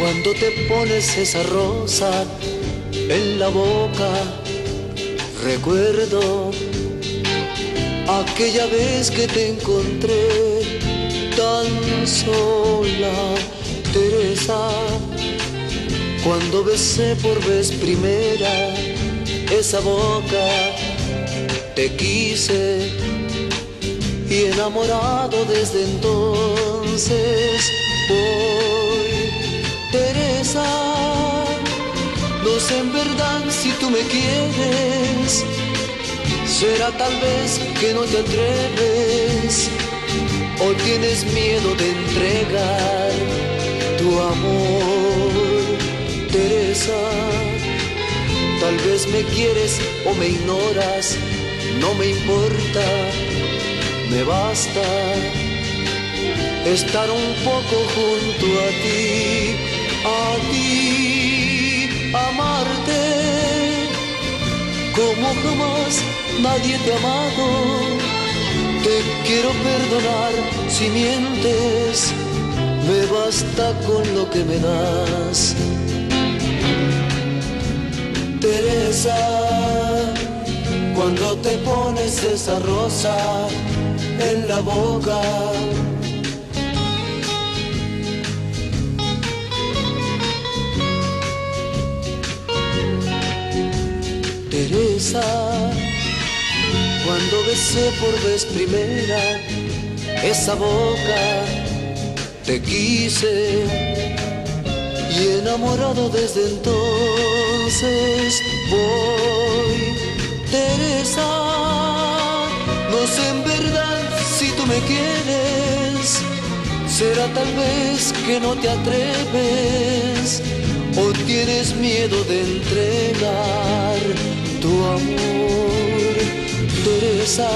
Cuando te pones esa rosa en la boca, recuerdo aquella vez que te encontré tan sola, Teresa, cuando besé por vez primera esa boca, te quise y enamorado desde entonces voy, Teresa. No sé en verdad si tú me quieres, será tal vez que no te atreves o tienes miedo de entregar tu amor, Teresa. Tal vez me quieres o me ignoras, no me importa me basta estar un poco junto a ti, a ti, amarte como jamás nadie te ha amado. Te quiero perdonar si mientes, me basta con lo que me das. Teresa, cuando te pones esa rosa, en la boca. Teresa, cuando besé por vez primera esa boca, te quise y enamorado desde entonces voy, Teresa, no sé quieres, será tal vez que no te atreves. O tienes miedo de entregar tu amor, Teresa.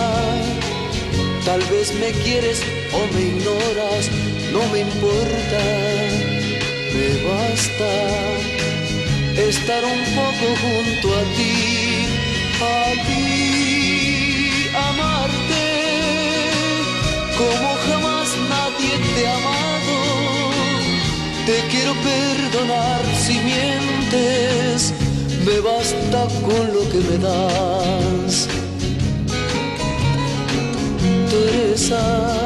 Tal vez me quieres o me ignoras, no me importa, me basta estar un poco junto a ti, a ti, Te quiero perdonar si mientes, me basta con lo que me das. Teresa,